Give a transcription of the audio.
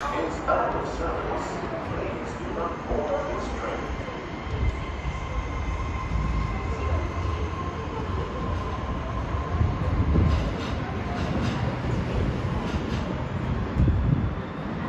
It's spite of service,